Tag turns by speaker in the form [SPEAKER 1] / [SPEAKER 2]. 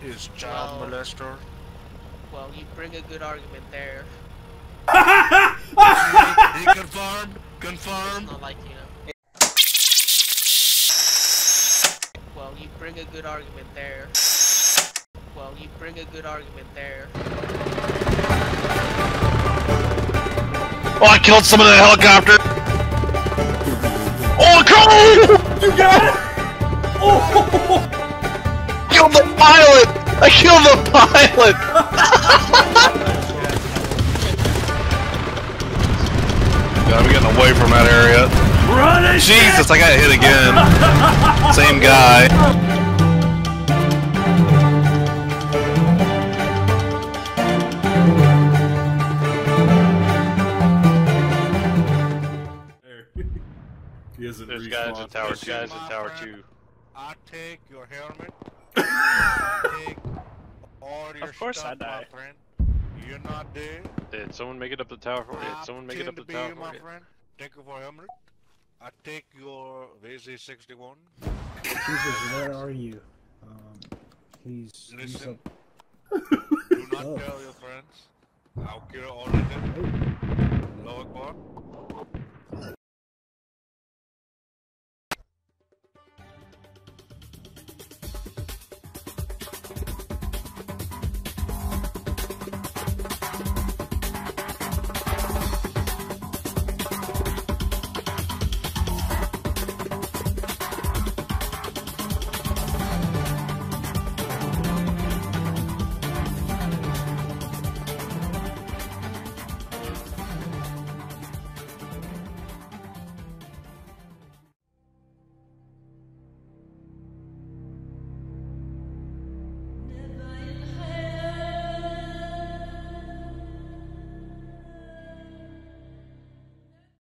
[SPEAKER 1] Judge is child
[SPEAKER 2] Well-
[SPEAKER 1] molester.
[SPEAKER 2] Well, you bring a good argument there.
[SPEAKER 1] he confirmed. Confirmed.
[SPEAKER 2] Not like you. Well, you bring a good argument there. Well, you bring a good argument there.
[SPEAKER 3] Oh, I killed someone in a helicopter! Oh, Cole!
[SPEAKER 4] You got it! Oh!
[SPEAKER 3] Killed the pilot! I killed the pilot! God, I'm getting away from that area.
[SPEAKER 4] Run it!
[SPEAKER 3] Jesus, I got hit again. Same guy.
[SPEAKER 4] he hasn't
[SPEAKER 5] There's guys
[SPEAKER 4] respawned.
[SPEAKER 5] in tower.
[SPEAKER 1] Listen,
[SPEAKER 5] Guys in tower two.
[SPEAKER 1] I take your helmet.
[SPEAKER 5] Of course I die.
[SPEAKER 1] You're not dead.
[SPEAKER 5] Did someone make it up the tower for you? Did someone make it up
[SPEAKER 1] pretend
[SPEAKER 5] the
[SPEAKER 1] to be
[SPEAKER 5] tower
[SPEAKER 1] you,
[SPEAKER 5] for
[SPEAKER 1] my
[SPEAKER 5] you?
[SPEAKER 1] friend. Thank you for helmet. I take your VZ61.
[SPEAKER 6] Jesus, where are you? Um, he's, he's
[SPEAKER 1] Listen.
[SPEAKER 6] up.
[SPEAKER 1] Do not
[SPEAKER 6] Oh.
[SPEAKER 1] tell your friends. I'll kill all of them. Allahu Akbar.